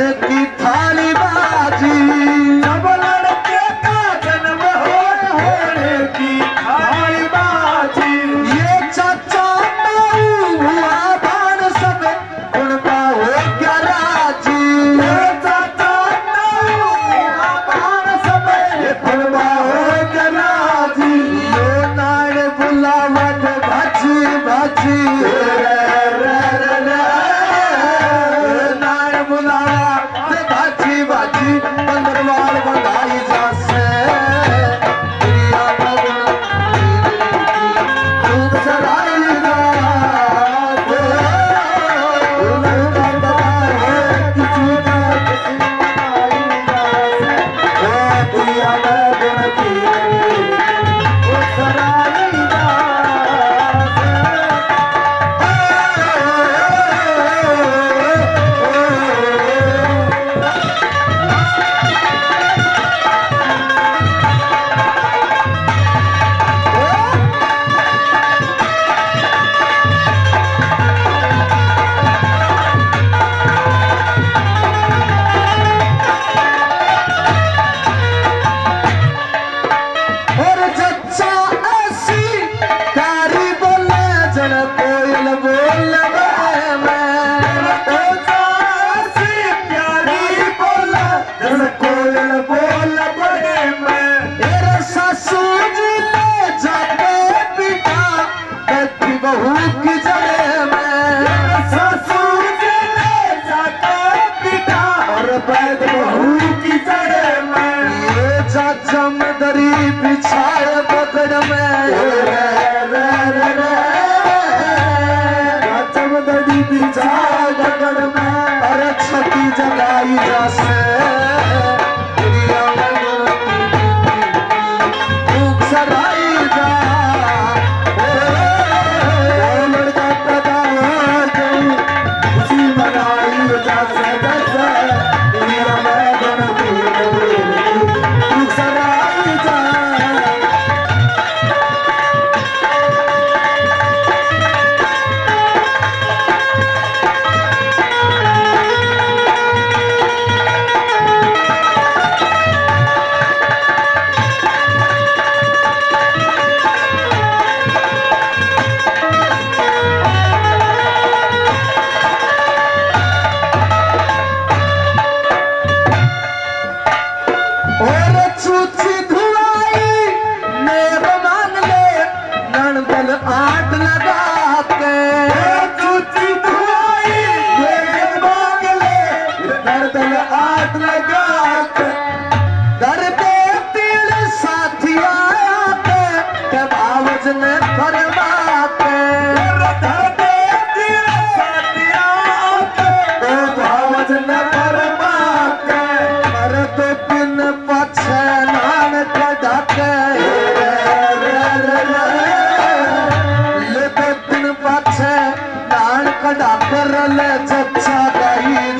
அடுத்து Yeah. चमदरी बिछाए बगड़ में। चमदरी बिछाए में। अरे क्षति जगाई जा चचा गाई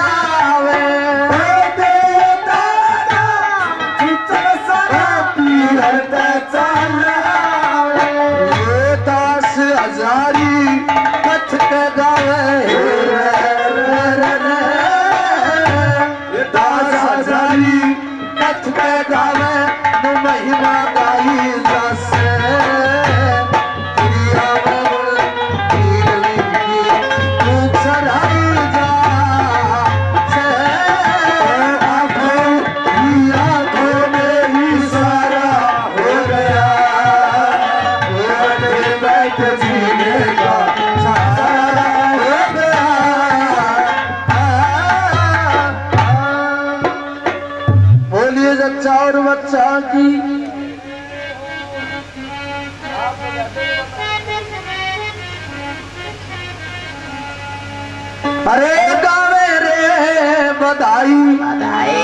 चार बच्चा की। अरे गावे रे बधाई। बधाई।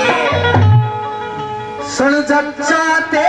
सुन जच्चा ते